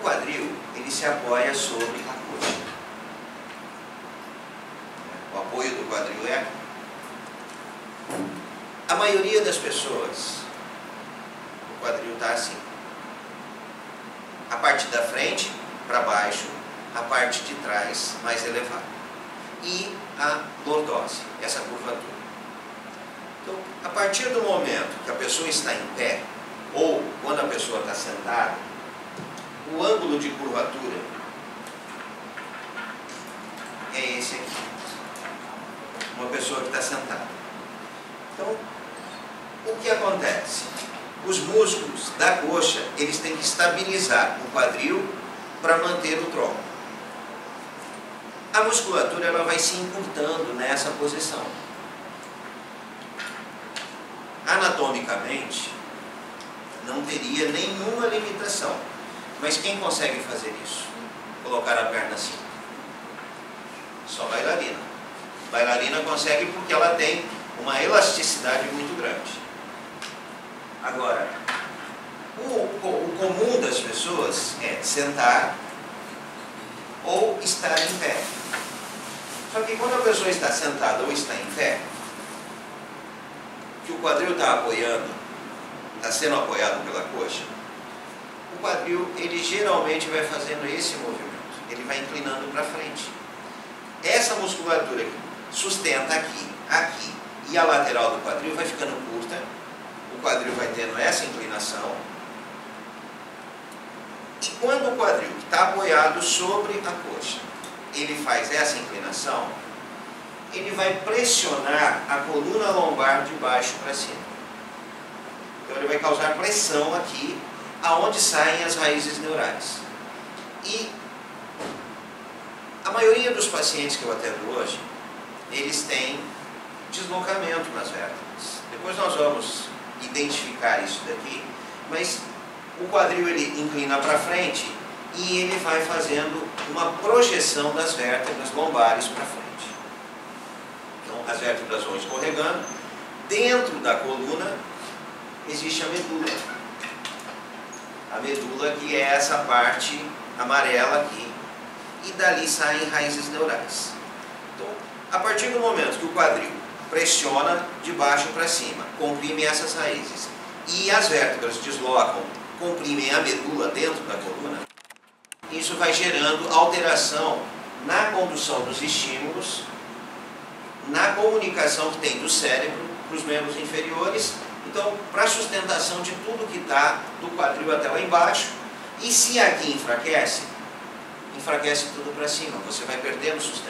quadril, ele se apoia sobre a coxa. O apoio do quadril é. A maioria das pessoas, o quadril está assim. A parte da frente para baixo, a parte de trás mais elevada. E a lordose, essa curvatura. Então, a partir do momento que a pessoa está em pé, ou quando a pessoa está sentada, o ângulo de curvatura é esse aqui. Uma pessoa que está sentada. Então, o que acontece? Os músculos da coxa, eles têm que estabilizar o quadril para manter o tronco. A musculatura ela vai se encurtando nessa posição. Anatomicamente, não teria nenhuma limitação. Mas quem consegue fazer isso? Colocar a perna assim. Só bailarina. Bailarina consegue porque ela tem uma elasticidade muito grande. Agora, o, o comum das pessoas é sentar ou estar em pé. Só que quando a pessoa está sentada ou está em pé, que o quadril está apoiando, está sendo apoiado pela coxa, o quadril ele geralmente vai fazendo esse movimento, ele vai inclinando para frente. Essa musculatura que sustenta aqui, aqui e a lateral do quadril vai ficando curta, o quadril vai tendo essa inclinação. E quando o quadril está apoiado sobre a coxa, ele faz essa inclinação, ele vai pressionar a coluna lombar de baixo para cima. Então ele vai causar pressão aqui, aonde saem as raízes neurais. E a maioria dos pacientes que eu atendo hoje, eles têm deslocamento nas vértebras. Depois nós vamos identificar isso daqui, mas o quadril ele inclina para frente e ele vai fazendo uma projeção das vértebras lombares para frente. Então as vértebras vão escorregando. Dentro da coluna existe a medula. A medula que é essa parte amarela aqui. E dali saem raízes neurais. Então, a partir do momento que o quadril pressiona de baixo para cima, comprime essas raízes, e as vértebras deslocam, comprimem a medula dentro da coluna, isso vai gerando alteração na condução dos estímulos, na comunicação que tem do cérebro para os membros inferiores, então para sustentação de tudo que está do quadril até lá embaixo, e se aqui enfraquece, enfraquece tudo para cima, você vai perdendo sustentação.